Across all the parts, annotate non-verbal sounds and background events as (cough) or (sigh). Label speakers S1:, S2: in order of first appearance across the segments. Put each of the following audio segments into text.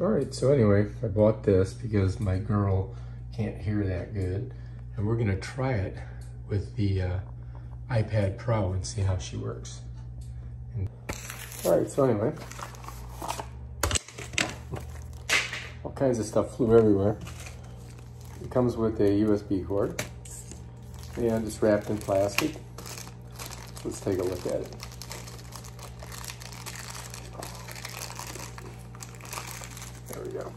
S1: All right, so anyway, I bought this because my girl can't hear that good. And we're gonna try it with the uh, iPad Pro and see how she works. And, all right, so anyway, all kinds of stuff flew everywhere. It comes with a USB cord and it's wrapped in plastic. Let's take a look at it. There we go.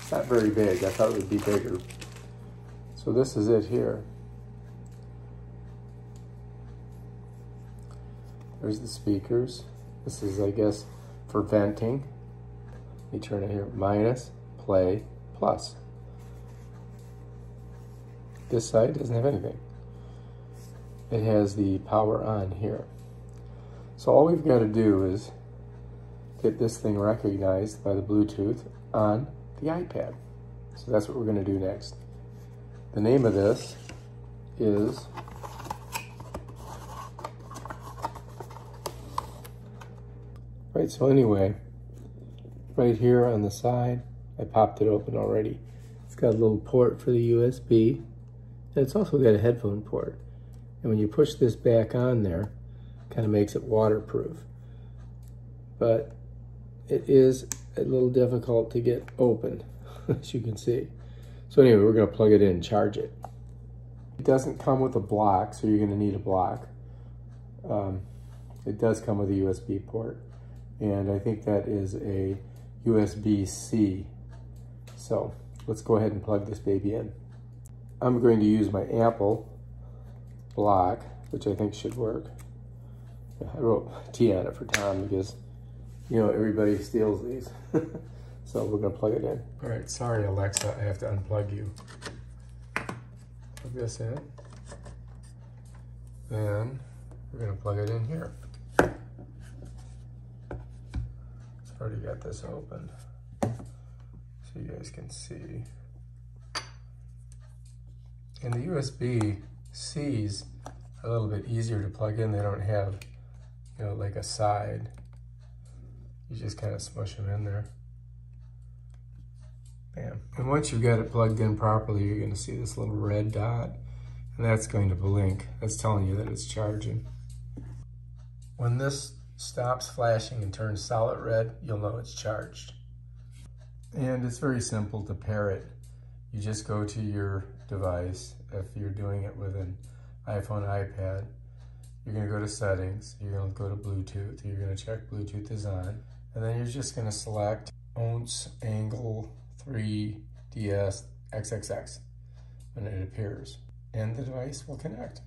S1: It's not very big. I thought it would be bigger. So this is it here. There's the speakers. This is, I guess, for venting. Let me turn it here. Minus, play, plus. This side doesn't have anything. It has the power on here. So all we've got to do is get this thing recognized by the Bluetooth on the iPad. So that's what we're going to do next. The name of this is Right, so anyway, right here on the side, I popped it open already. It's got a little port for the USB, and it's also got a headphone port. And when you push this back on there, kind of makes it waterproof. But it is a little difficult to get open, (laughs) as you can see. So anyway, we're gonna plug it in, charge it. It doesn't come with a block, so you're gonna need a block. Um, it does come with a USB port, and I think that is a USB-C. So let's go ahead and plug this baby in. I'm going to use my Apple block, which I think should work. I wrote T on it for Tom because, you know, everybody steals these. (laughs) so we're gonna plug it in. All right, sorry Alexa, I have to unplug you. Plug this in. Then we're gonna plug it in here. It's already got this open so you guys can see. And the USB-Cs a little bit easier to plug in. They don't have, you know, like a side. You just kind of smush them in there. Bam. And once you've got it plugged in properly, you're going to see this little red dot, and that's going to blink. That's telling you that it's charging. When this stops flashing and turns solid red, you'll know it's charged. And it's very simple to pair it. You just go to your device, if you're doing it with an iPhone, iPad, you're gonna go to settings, you're gonna go to Bluetooth, you're gonna check Bluetooth is on, and then you're just gonna select OontZ Angle 3 DS XXX when it appears, and the device will connect.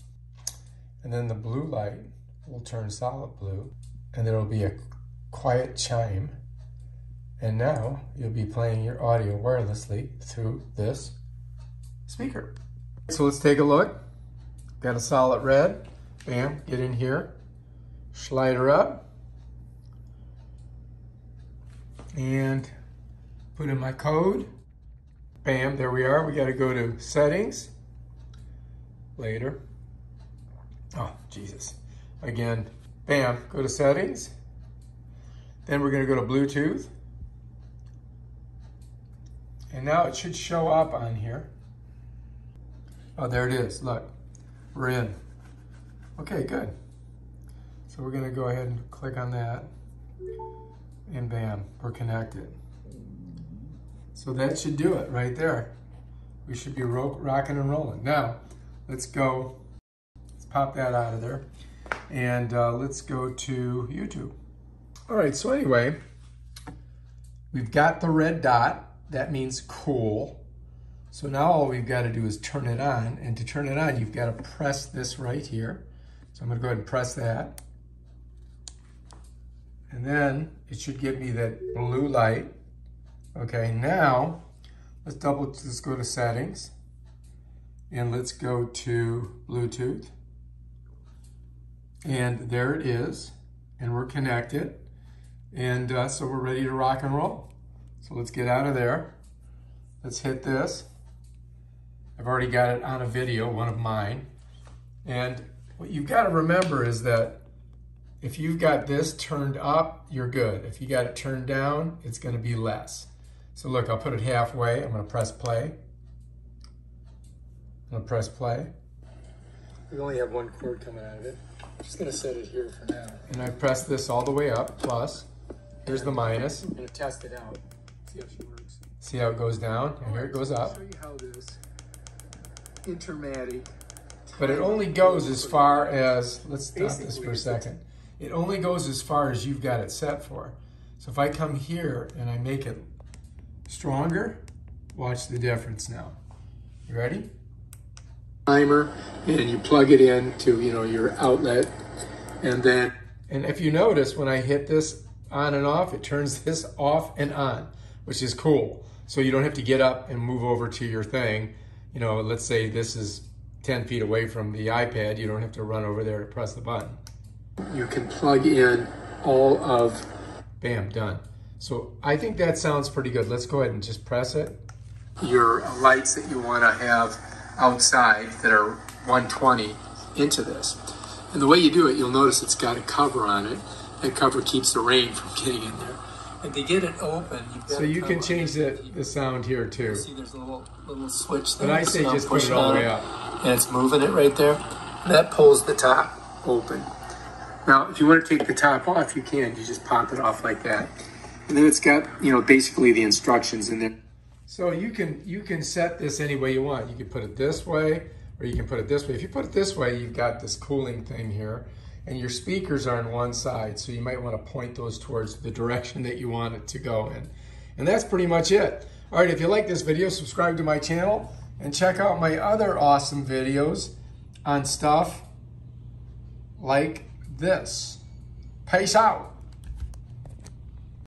S1: And then the blue light will turn solid blue, and there will be a quiet chime, and now you'll be playing your audio wirelessly through this speaker. So let's take a look. Got a solid red. Bam, get in here. Slide her up. And put in my code. Bam, there we are. We got to go to settings. Later. Oh, Jesus. Again, bam, go to settings. Then we're going to go to Bluetooth. And now it should show up on here. Oh, there it is. Look, we're in. Okay, good. So we're going to go ahead and click on that. And bam, we're connected. So that should do it right there. We should be ro rocking and rolling. Now, let's go. Let's pop that out of there. And uh, let's go to YouTube. All right, so anyway, we've got the red dot. That means cool. So now all we've got to do is turn it on. And to turn it on, you've got to press this right here. So I'm going to go ahead and press that. And then it should give me that blue light. Okay, now let's double, let's go to settings. And let's go to Bluetooth. And there it is. And we're connected. And uh, so we're ready to rock and roll. So let's get out of there. Let's hit this. I've already got it on a video, one of mine. And what you've got to remember is that if you've got this turned up, you're good. If you got it turned down, it's gonna be less. So look, I'll put it halfway. I'm gonna press play. I'm gonna press play.
S2: We only have one chord coming out of it. I'm just gonna set it here for now.
S1: And I press this all the way up, plus. Here's the minus.
S2: I'm gonna test it out. See how she works.
S1: See how it goes down? And here it goes up.
S2: I'll show you how this intermatic.
S1: But it only goes as far as, let's stop this for a second. It only goes as far as you've got it set for. So if I come here and I make it stronger, watch the difference now. You ready?
S2: timer and you plug it in to you know your outlet and then
S1: And if you notice, when I hit this on and off, it turns this off and on, which is cool. So you don't have to get up and move over to your thing. You know, let's say this is 10 feet away from the iPad. You don't have to run over there to press the button.
S2: You can plug in all of
S1: Bam, done. So I think that sounds pretty good. Let's go ahead and just press it.
S2: your lights that you want to have outside that are 120 into this. And the way you do it, you'll notice it's got a cover on it. That cover keeps the rain from getting in there. And to get it open, you've got
S1: So you can change the, the sound here too.
S2: See, there's a little little switch
S1: But
S2: there.
S1: I say just put it all the way up.
S2: And it's moving it right there. That pulls the top open. Now, if you want to take the top off, you can. You just pop it off like that. And then it's got, you know, basically the instructions in there.
S1: So you can you can set this any way you want. You can put it this way, or you can put it this way. If you put it this way, you've got this cooling thing here, and your speakers are on one side, so you might want to point those towards the direction that you want it to go in. And that's pretty much it. All right, if you like this video, subscribe to my channel and check out my other awesome videos on stuff like this. Peace out.